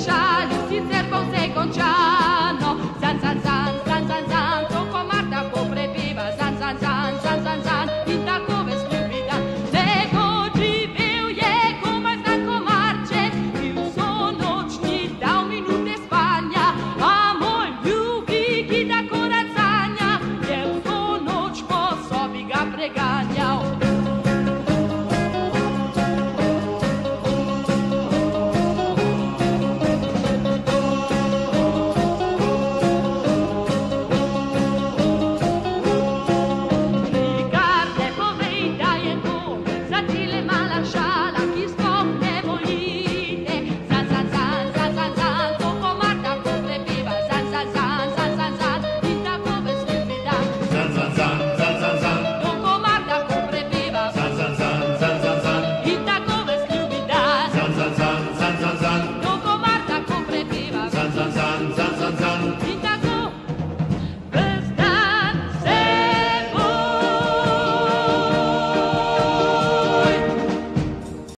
beijar e se bom. bons